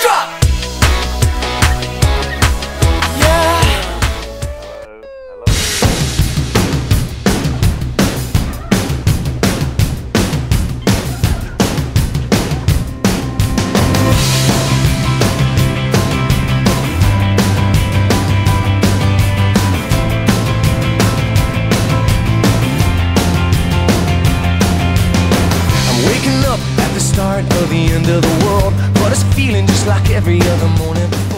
drop. Start of the end of the world, but it's feeling just like every other morning.